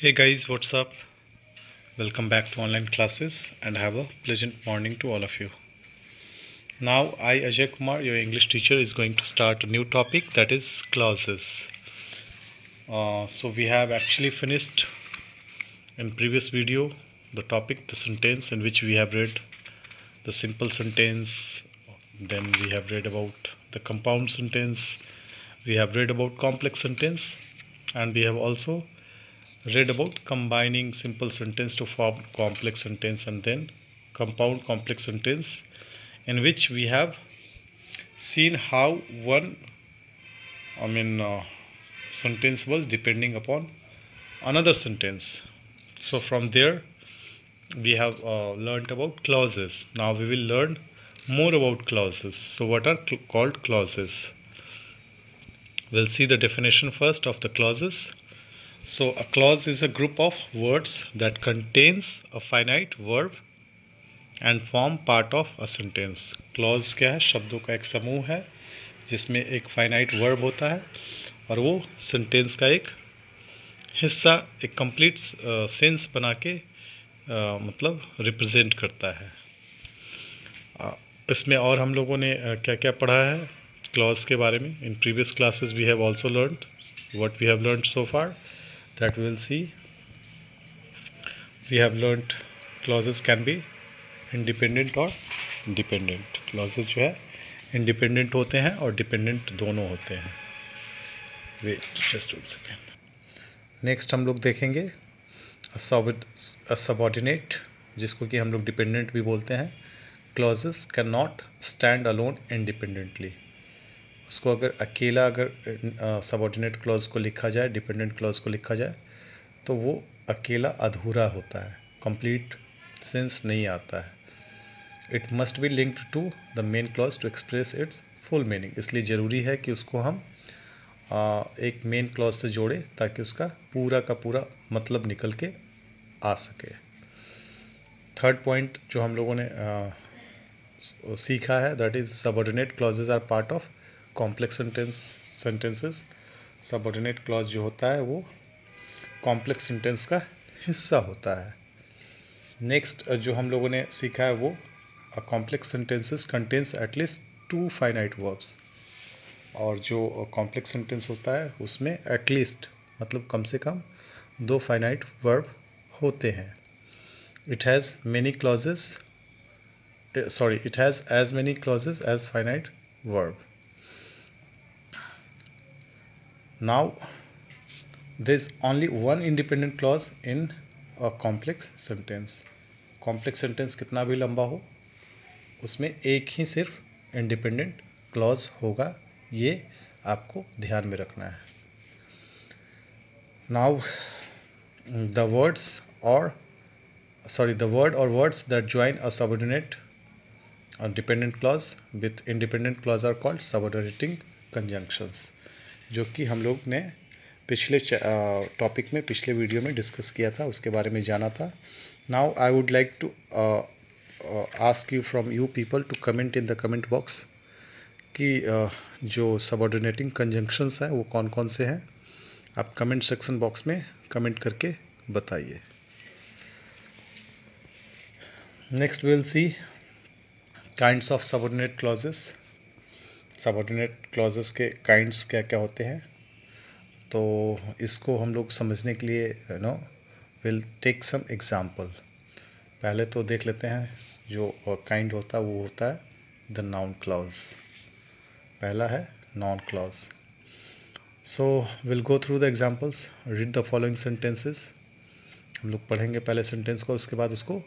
Hey guys, what's up? Welcome back to online classes and have a pleasant morning to all of you. Now, I, Ajay Kumar, your English teacher, is going to start a new topic that is clauses. Uh, so, we have actually finished in previous video the topic, the sentence in which we have read the simple sentence, then we have read about the compound sentence, we have read about complex sentence, and we have also read about combining simple sentence to form complex sentence and then compound complex sentence in which we have seen how one I mean uh, sentence was depending upon another sentence. So from there we have uh, learned about clauses. Now we will learn more about clauses. So what are cl called clauses? We'll see the definition first of the clauses so a clause is a group of words that contains a finite verb and form part of a sentence clause क्या है? शब्दों का एक समूह है जिसमें एक finite verb होता है और वो सेंटेंस का एक हिस्सा एक कंप्लीट सेंस बना के आ, मतलब रिप्रेजेंट करता है। आ, इसमें और हम लोगों ने क्या क्या पढ़ा है? क्लॉज के बारे में। In previous classes we have also learn what we have learn so far that we will see. We have learned clauses can be independent और डिपेंडेंट क्लॉजेज जो है इंडिपेंडेंट होते हैं और डिपेंडेंट दोनों होते हैं. Wait just one second next हम लोग देखेंगे सबॉर्डिनेट जिसको कि हम लोग डिपेंडेंट भी बोलते हैं. Clauses can not stand alone independently उसको अगर अकेला अगर सबॉर्डिनेट क्लॉज को लिखा जाए डिपेंडेंट क्लॉज को लिखा जाए तो वो अकेला अधूरा होता है कंप्लीट सेंस नहीं आता है। It must be linked to the main clause to express its full meaning इसलिए ज़रूरी है कि उसको हम आ, एक मेन क्लॉज से जोड़े ताकि उसका पूरा का पूरा मतलब निकल के आ सके। थर्ड पॉइंट जो हम लोगों ने आ, सीखा है that is subordinate clauses are part of complex sentence sentences subordinate clause जो होता है वो कॉम्प्लेक्स सेंटेंस का हिस्सा होता है। नेक्स्ट जो हम लोगों ने सीखा है वो complex sentences contains at least two finite verbs और जो कॉम्प्लेक्स सेंटेंस होता है उसमें एटलीस्ट मतलब कम से कम दो फाइनाइट वर्ब होते हैं। It has many clauses sorry it has as many clauses as finite verb now there is only one independent clause in a complex sentence complex sentence कितना भी लंबा हो उसमें एक ही सिर्फ़ इंडिपेंडेंट क्लॉज होगा ये आपको ध्यान में रखना है नाउ द वर्ड्स और sorry the word or words that join a subordinate or dependent clause with independent clause are called subordinating conjunctions जो कि हम लोग ने पिछले टॉपिक में पिछले वीडियो में डिस्कस किया था उसके बारे में जाना था। Now I would like to ask you from you people to comment in the comment box कि uh, जो सबॉर्डिनेटिंग कंजंक्शंस हैं वो कौन कौन से हैं। आप कमेंट सेक्शन बॉक्स में कमेंट करके बताइए। Next will see kinds of subordinate clauses subordinate clauses के काइंड्स क्या क्या होते हैं? तो इसको हम लोग समझने के लिए you know will take some example पहले तो देख लेते हैं, जो काइंड होता है, वो होता है द नाउन क्लॉज पहला है noun clause so will go through the examples read the following sentences हम लोग पढ़ेंगे पहले सेंटेंस को और उसके बाद उसको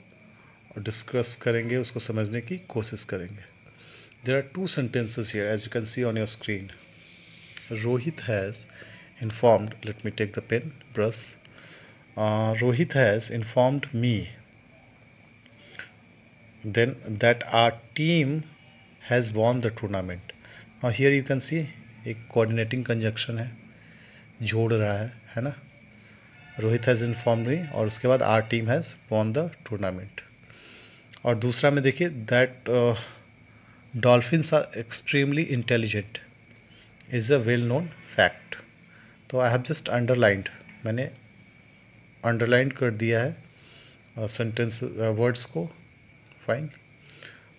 डिस्कस करेंगे, उसको समझने की कोशिश करेंगे। There are two sentences here as you can see on your screen. Rohit has informed, let me take the pen, brush. Uh, Rohit has informed me then that our team has won the tournament. Now here you can see एक coordinating conjunction है जोड़ रहा है है ना Rohit has inform me और उसके बाद our team has won the tournament और दूसरा में देखिए that dolphins are extremely intelligent is a well known fact तो आई हैव जस्ट अंडरलाइंड मैंने अंडरलाइन कर दिया है सेंटेंस वर्ड्स को। फाइन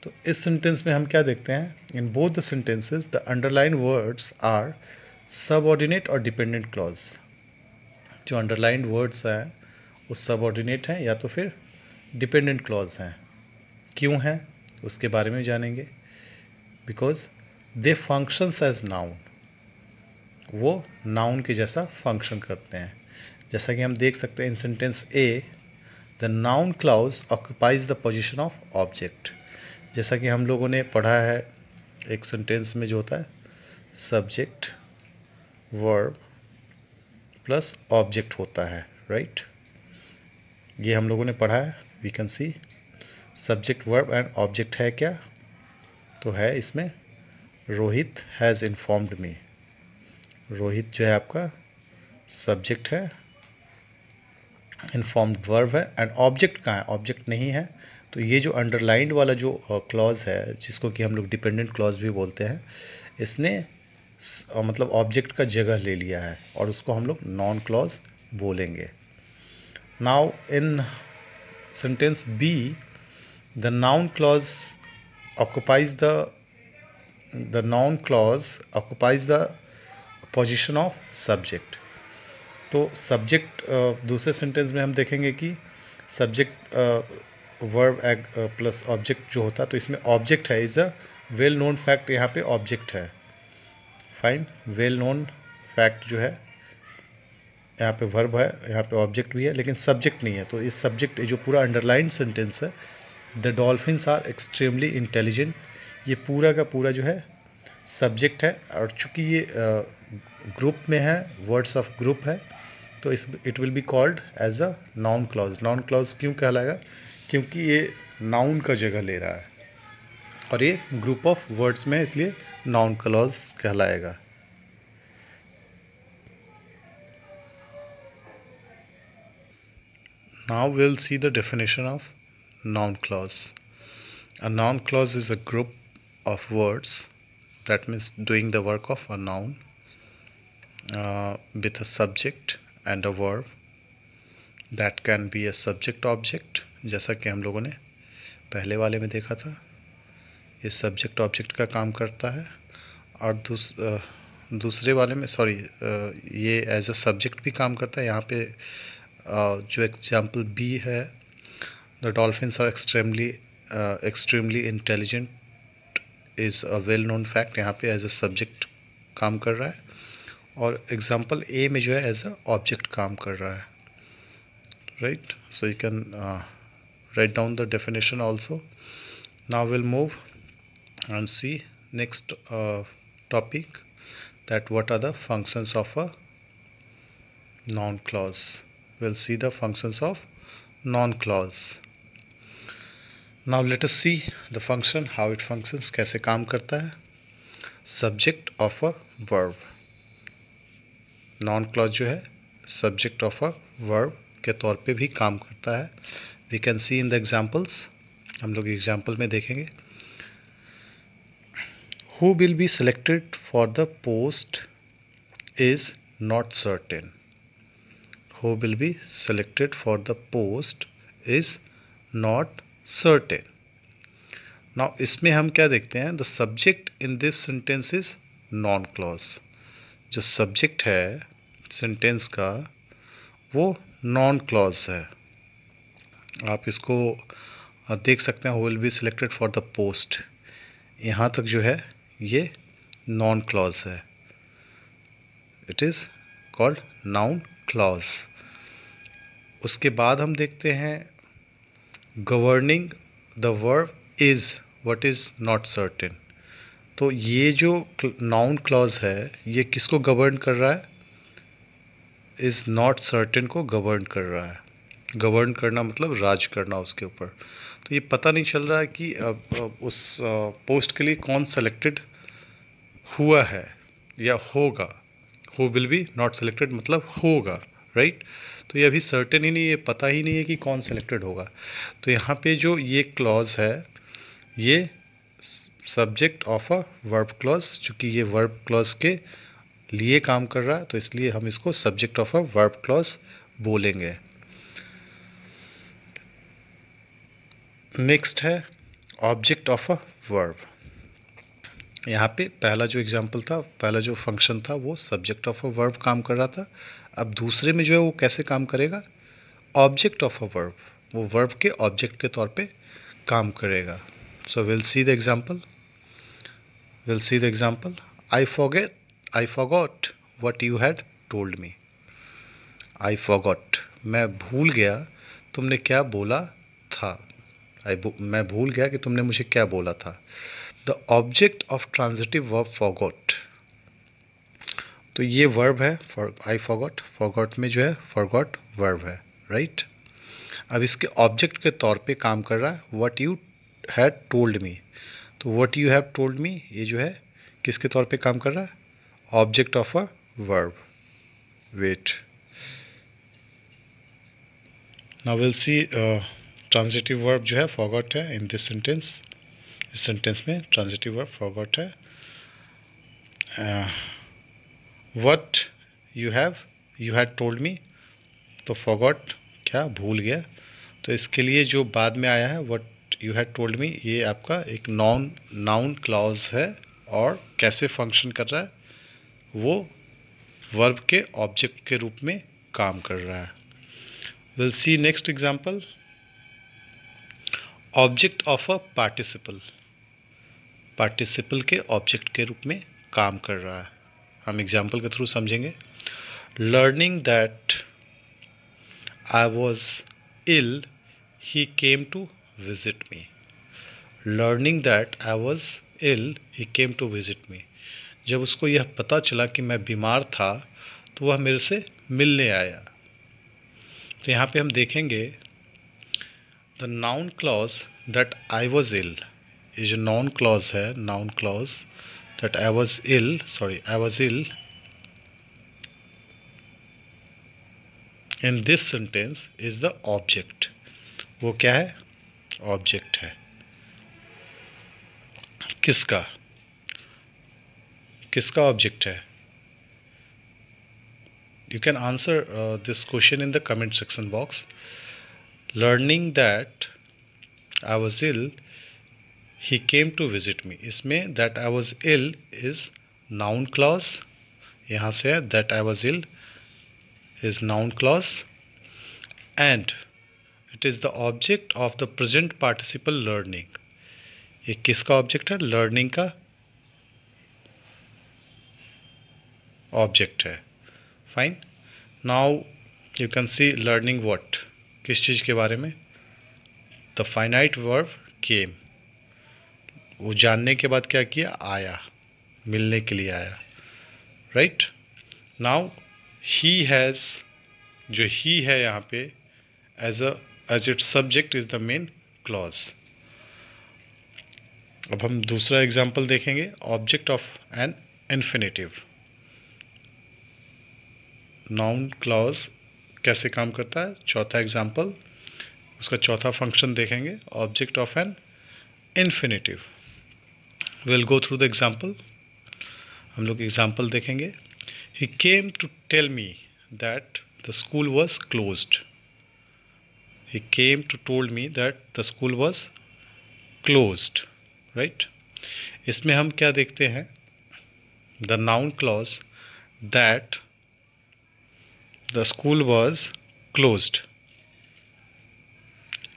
तो इस सेंटेंस में हम क्या देखते हैं? In both the sentences the underline words are subordinate और डिपेंडेंट क्लॉज जो अंडरलाइन वर्ड्स हैं, वो सबऑर्डिनेट हैं या तो फिर डिपेंडेंट क्लॉज हैं। क्यों हैं? उसके बारे में जानेंगे। Because they functions as noun वो नाउन के जैसा फ़ंक्शन करते हैं। जैसा कि हम देख सकते हैं in sentence A the noun clause occupies the position of object जैसा कि हम लोगों ने पढ़ा है, एक सेंटेंस में जो होता है सब्जेक्ट वर्ब प्लस ऑब्जेक्ट होता है राइट right? ये हम लोगों ने पढ़ा है we can see subject verb and object है क्या? तो है इसमें, Rohit has informed me Rohit जो है आपका सब्जेक्ट है इन्फॉर्म्ड वर्ब है एंड ऑब्जेक्ट कहाँ है? ऑब्जेक्ट नहीं है तो ये जो अंडरलाइंड वाला जो क्लॉज है, जिसको कि हम लोग डिपेंडेंट क्लॉज भी बोलते हैं, इसने मतलब ऑब्जेक्ट का जगह ले लिया है, और उसको हम लोग नॉन क्लॉज बोलेंगे। Now in sentence B the noun clause occupies the the noun clause occupies the position of subject तो सब्जेक्ट दूसरे सेंटेंस में हम देखेंगे कि subject verb egg plus object जो होता तो इसमें ऑब्जेक्ट है is a well known fact यहाँ पे ऑब्जेक्ट है। फाइन वेल नोन फैक्ट जो है, यहाँ पे वर्ब है, यहाँ पे ऑब्जेक्ट भी है, लेकिन सब्जेक्ट नहीं है। तो इस सब्जेक्ट जो पूरा अंडरलाइन सेंटेंस है the dolphins are extremely intelligent ये पूरा का पूरा जो है सब्जेक्ट है और चूँकि ये ग्रुप में है वर्ड्स ऑफ़ ग्रुप है तो इस it will be called as a noun clause noun clause क्यों कहलाएगा? क्योंकि ये नाउन का जगह ले रहा है। और ये ग्रुप ऑफ़ वर्ड्स में इसलिए नाउन क्लॉज कहलाएगा। Now we'll see the definition of noun clause a noun clause is a group of words that means doing the work of a noun uh, with a subject and a verb that can be a subject object जैसा कि हम लोगों ने पहले वाले में देखा था ये सब्जेक्ट ऑब्जेक्ट का काम करता है और दूस, दूसरे वाले में सॉरी ये एज अ सब्जेक्ट भी काम करता है यहाँ पे जो एग्जांपल बी है the dolphins are extremely extremely intelligent is a well known fact यहाँ पे एज अ सब्जेक्ट काम कर रहा है और एग्जांपल ए में जो है एज अ ऑब्जेक्ट काम कर रहा है so you can write down the definition also now we'll move and see next uh, topic that what are the functions of a noun clause we'll see the functions of noun clause now let us see the function, how it functions, कैसे काम करता है। Subject of a verb noun clause जो है subject of a verb के तौर पे भी काम करता है। We can see in the examples हम लोग एग्ज़ाम्पल में देखेंगे। Who will be selected for the post is not certain who will be selected for the post is not certain now इसमें हम क्या देखते हैं? The subject in this sentence is noun clause जो सब्जेक्ट है sentence का, वो noun clause है. आप इसको देख सकते हैं will be selected for the post यहाँ तक जो है, ये नॉन क्लॉज है. It is called noun clause उसके बाद हम देखते हैं governing the verb is what is not certain तो ये जो नाउन क्लॉज है, ये किसको गवर्न कर रहा है? इज़ नॉट सर्टेन को गवर्न कर रहा है। गवर्न करना मतलब राज करना उसके ऊपर। तो ये पता नहीं चल रहा है कि उस पोस्ट के लिए कौन सेलेक्टेड हुआ है या होगा। Who will be not selected मतलब होगा। राइट तो ये अभी सर्टेन ही नहीं, ये पता ही नहीं है कि कौन सेलेक्टेड होगा। तो यहाँ पे जो ये क्लॉज है, ये subject of a verb clause चूँकि ये वर्ब क्लॉज के लिए काम कर रहा है तो इसलिए हम इसको subject of a verb clause बोलेंगे। नेक्स्ट है ऑब्जेक्ट ऑफ़ अ वर्ब यहाँ पे पहला जो एग्जांपल था, पहला जो फ़ंक्शन था, वो सब्जेक्ट ऑफ़ अ वर्ब काम कर रहा था। अब दूसरे में जो है वो कैसे काम करेगा? ऑब्जेक्ट ऑफ़ अ वर्ब वो वर्ब के ऑब्जेक्ट के तौर पे काम करेगा। So will see the example will see the example I forget I forgot what you had told me I forgot मैं भूल गया तुमने क्या बोला था? आई मैं भूल गया कि तुमने मुझे क्या बोला था। The object of transitive verb forgot तो ये वर्ब है आई फॉरगॉट फॉरगॉट में जो है फॉरगॉट वर्ब है राइट right? अब इसके ऑब्जेक्ट के तौर पे काम कर रहा है what you had told me तो what you have told me ये जो है, किसके तौर पे काम कर रहा है? Object of a verb wait now will see transitive verb जो है फॉरगॉट है इन दिस सेंटेंस इस सेंटेंस में ट्रांजिटिव वर्ब फॉरवर्ड है what you have you had told me तो फॉरगॉट क्या, भूल गया। तो इसके लिए जो बाद में आया है what you had told me ये आपका एक नॉन नाउन क्लॉज है, और कैसे फ़ंक्शन कर रहा है, वो वर्ब के ऑब्जेक्ट के रूप में काम कर रहा है। Will see next example object of a participle participle के ऑब्जेक्ट के रूप में काम कर रहा है। हम एग्ज़ाम्पल के थ्रू समझेंगे। Learning that I was ill he came to visit me learning that I was ill he came to visit me जब उसको यह पता चला कि मैं बीमार था तो वह मेरे से मिलने आया। तो यहाँ पे हम देखेंगे the noun clause that I was ill ये जो नॉन क्लॉज है noun clause that I was ill sorry I was ill in this sentence is the object वो क्या है? ऑब्जेक्ट है. किसका? किसका ऑब्जेक्ट है? Can answer uh, this question in the comment section box. Learning that i was ill he came to visit me इसमें that I was ill is noun clause यहाँ से है that I was ill is noun clause and it is the object of the present participle learning ये किसका object है? Learning का object है। Fine now you can see learning what किस चीज़ के बारे में? द फाइनाइट वर्ब केम वो जानने के बाद क्या किया? आया। मिलने के लिए आया। राइट नाउ ही हैज़ जो ही है यहाँ पे as a as it subject is the main clause अब हम दूसरा एग्ज़ाम्पल देखेंगे। Object of an infinitive noun clause कैसे काम करता है? चौथा एग्ज़ाम्पल उसका चौथा फ़ंक्शन देखेंगे। Object of an infinitive will go through the example हम लोग एग्ज़ाम्पल देखेंगे. He came to tell me that the school was close he came to told me that the school was close right इसमें हम क्या देखते हैं? The noun clause that the school was close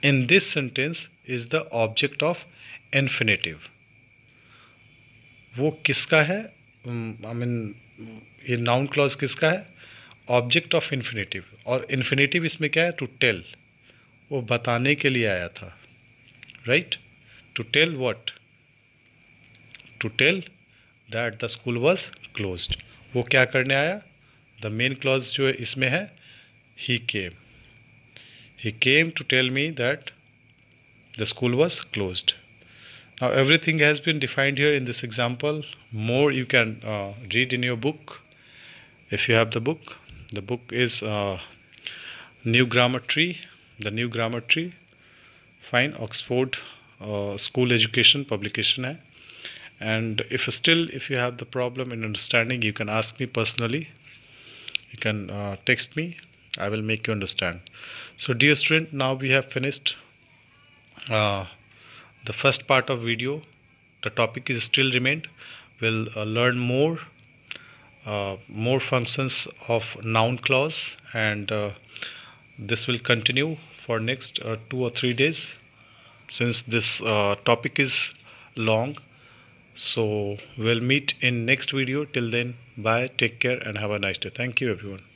in this sentence is the object of infinitive वो किसका है? I mean ये noun clause किसका है? ऑब्जेक्ट ऑफ़ इन्फिनेटिव और इन्फिनेटिव इसमें क्या है? टू टेल वो बताने के लिए आया था. Right to tell what to tell that the school was close वो क्या करने आया? द मेन क्लॉज जो है इसमें है he came he came to tell me that the school was closed Now everything has been defined here in this example. More you can uh, read in your book if you have the book. The book is uh, New Grammar Tree. The New Grammar Tree. Fine. Oxford uh, School Education publication hai. And if still if you have the problem in understanding, you can ask me personally. You can uh, text me. I will make you understand. So dear student, now we have finished uh, the first part of video the topic is still remained. We'll uh, learn more uh, more functions of noun clause and uh, this will continue for next uh, two or three days since this uh, topic is long. So we'll meet in next video. Till then bye. Take care and have a nice day. Thank you everyone